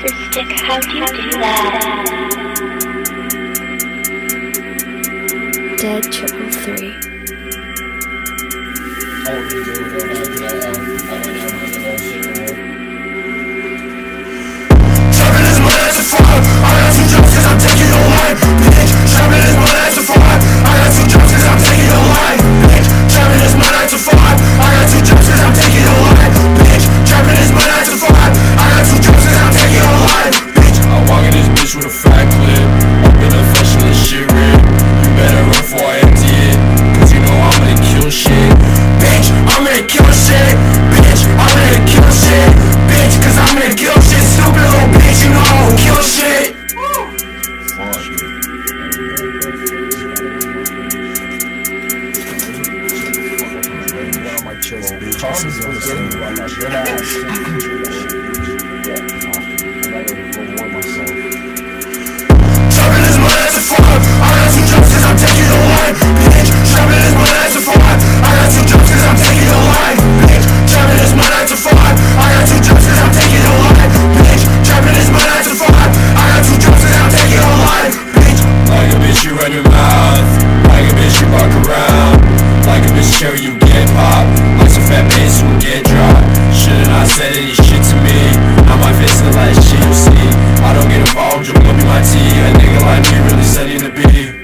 Stick, how do you do that? Dead triple three. Oh, Trapping is my. I got two jobs cause I'm taking your life, bitch. Is my. I got two cause I'm taking life, bitch. Is my. I got two cause I'm taking life, bitch. Is my. I got two cause I'm taking life, bitch. Like a bitch, you run your mouth. Like a bitch, you around. Like a bitch, cherry, you fat bass, you get dropped. Should've not said any shit to me. Now my face the last shit you see. I don't get involved, you will be my tea. A nigga like me really studying to be.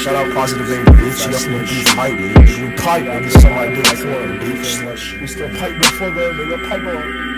Shout out Positive Aim, bitch. You up in the beef bitch. We pipe, nigga. It for it, bitch. We still pipe before the nigga pipe on.